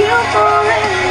you for it.